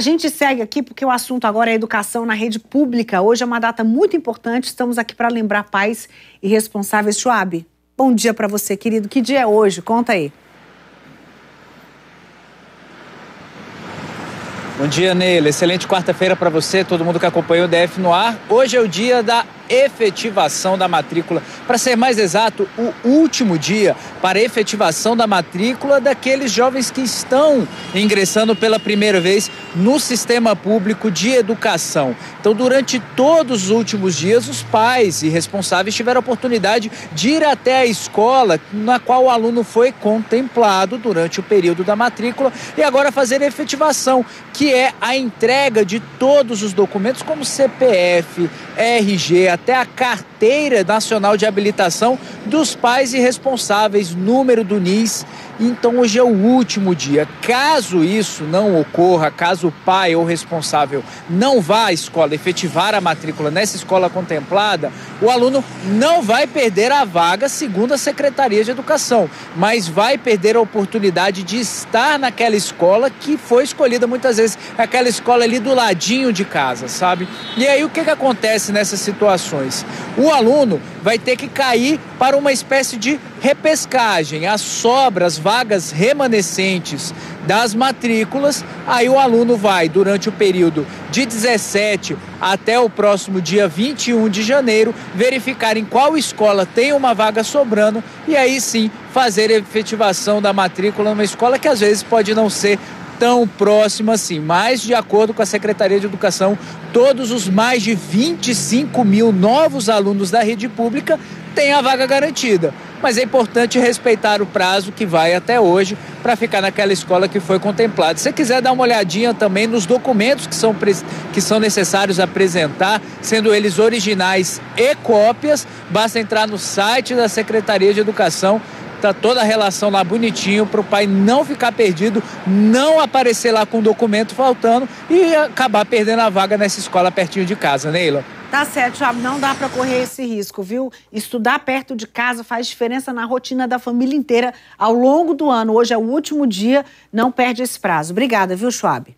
A gente segue aqui porque o assunto agora é educação na rede pública. Hoje é uma data muito importante, estamos aqui para lembrar pais e responsáveis. Schwab, bom dia para você, querido. Que dia é hoje? Conta aí. Bom dia, Neila. Excelente quarta-feira para você, todo mundo que acompanhou o DF no ar. Hoje é o dia da efetivação da matrícula. Para ser mais exato, o último dia para efetivação da matrícula daqueles jovens que estão ingressando pela primeira vez no sistema público de educação. Então, durante todos os últimos dias, os pais e responsáveis tiveram a oportunidade de ir até a escola na qual o aluno foi contemplado durante o período da matrícula e agora fazer a efetivação, que é a entrega de todos os documentos, como CPF, RG, até a carteira nacional de habilitação dos pais e responsáveis, número do NIS. Então hoje é o último dia. Caso isso não ocorra, caso o pai ou responsável não vá à escola efetivar a matrícula nessa escola contemplada, o aluno não vai perder a vaga segundo a Secretaria de Educação, mas vai perder a oportunidade de estar naquela escola que foi escolhida muitas vezes, aquela escola ali do ladinho de casa, sabe? E aí o que, que acontece nessas situações? O aluno vai ter que cair para uma espécie de repescagem, as sobras, vagas remanescentes das matrículas, aí o aluno vai, durante o período de 17 até o próximo dia 21 de janeiro, verificar em qual escola tem uma vaga sobrando e aí sim fazer a efetivação da matrícula numa escola que às vezes pode não ser tão próxima assim, mas de acordo com a Secretaria de Educação, todos os mais de 25 mil novos alunos da rede pública têm a vaga garantida. Mas é importante respeitar o prazo que vai até hoje para ficar naquela escola que foi contemplada. Se você quiser dar uma olhadinha também nos documentos que são, que são necessários apresentar, sendo eles originais e cópias, basta entrar no site da Secretaria de Educação tá toda a relação lá bonitinho para o pai não ficar perdido, não aparecer lá com o documento faltando e acabar perdendo a vaga nessa escola pertinho de casa, Neila. Tá certo, Chave, não dá para correr esse risco, viu? Estudar perto de casa faz diferença na rotina da família inteira ao longo do ano. Hoje é o último dia, não perde esse prazo. Obrigada, viu, Schwab?